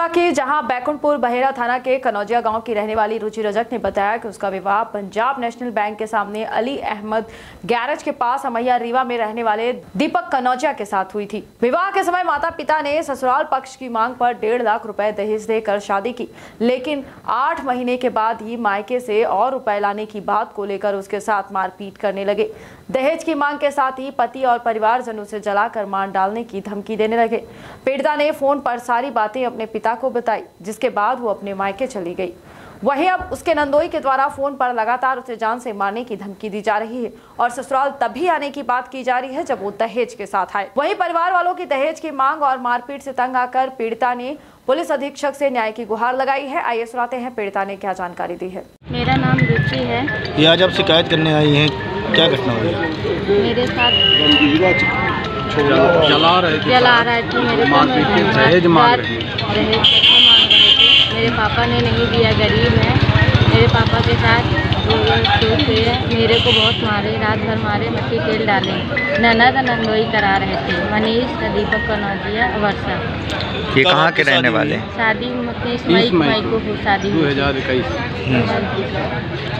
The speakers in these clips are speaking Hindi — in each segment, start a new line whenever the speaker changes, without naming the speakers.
रीवा की जहाँ बैकुंठपुर बहेरा थाना के कनौजिया गाँव की रहने वाली रुचि रजक ने बताया कि उसका विवाह पंजाब नेशनल बैंक के सामने अली अहमद गैरेज के पास अमैया रीवा में रहने वाले दीपक कनौजिया के साथ हुई थी। विवाह के समय माता पिता ने ससुराल पक्ष की मांग पर डेढ़ लाख रुपए दहेज देकर शादी की, लेकिन आठ महीने के बाद ही मायके से और रुपए लाने की बात को लेकर उसके साथ मारपीट करने लगे। दहेज की मांग के साथ ही पति और परिवारजन उसे जलाकर मार डालने की धमकी देने लगे। पीड़िता ने फ़ोन पर सारी बातें अपने पिता को बताई जिसके बाद वो अपने मायके चली गई। वहीं अब उसके नंदोई के द्वारा फ़ोन पर लगातार उसे जान से मारने की धमकी दी जा रही है और ससुराल तभी आने की बात की जा रही है जब वो दहेज के साथ आए। वहीं परिवार वालों की दहेज की मांग और मारपीट से तंग आकर पीड़िता ने पुलिस अधीक्षक से न्याय की गुहार लगाई है। आइए सुनाते हैं पीड़िता ने क्या जानकारी दी है?
मेरा नाम रुचि है।
ये आज आप शिकायत करने आई हैं। क्या घटना हुई?
मेरे साथ
चला रहे थे
चला रहे थे मेरे
दहेज मांग रहे
दहेज मांग रहे थे। मेरे पापा ने नहीं दिया गरीब है। मेरे पापा के साथ मेरे को बहुत मारे रात भर मारे मट्टी तेल डाले। ननद नंदोई करा रहे थे। मनीष दीपक कनौजिया वर्षा।
ये कहाँ के रहने वाले?
शादी तीस मई
मई
को हो शादी
दो हज़ार इक्कीस।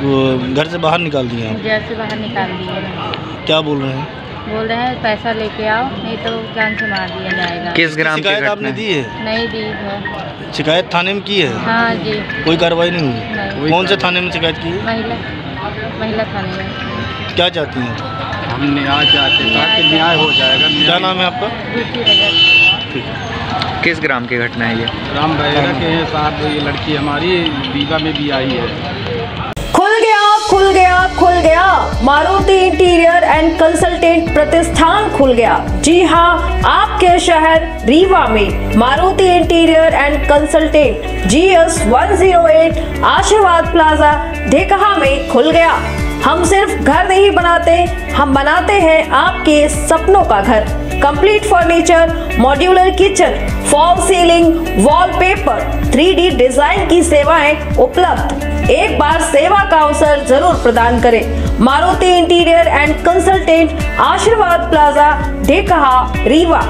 वो घर से बाहर निकाल दिए आप
जैसे बाहर निकाल दिए हैं।
क्या बोल रहे हैं?
बोल रहे हैं पैसा लेके आओ नहीं तो जान से मार दिया जाएगा।
किस ग्राम की
शिकायत आपने
है?
दी है?
नहीं दी है।
शिकायत थाने में की है?
हाँ जी।
कोई कार्रवाई नहीं हुई?
नहीं।
कौन से थाने में शिकायत की? है
महिला महिला थाने में।
क्या चाहती हैं?
हम न्याय चाहते हैं। ताकि न्याय हो जाएगा
क्या
न्याय
नाम है आपका? ठीक है।
किस ग्राम की घटना है ये?
राम बहेरा के हैं साहब ये लड़की हमारी रीवा में भी आई है।
मारुति इंटीरियर एंड कंसल्टेंट प्रतिष्ठान खुल गया। जी हाँ आपके शहर रीवा में Maruti interior and consultant G S one zero eight Ashirwad plaza Dhekaha में खुल गया। हम सिर्फ़ घर नहीं बनाते हम बनाते हैं आपके सपनों का घर। Complete furniture modular kitchen fall ceiling wallpaper, 3D design की सेवाएँ उपलब्ध। एक बार सेवा का अवसर ज़रूर प्रदान करें। Maruti interior and consultant, Ashirwad plaza Dhekaha Rewa.